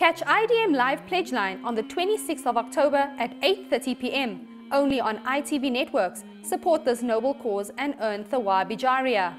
Catch IDM Live Pledge Line on the 26th of October at 8.30 p.m. only on ITV Networks. Support this noble cause and earn Thawabi Bijaria.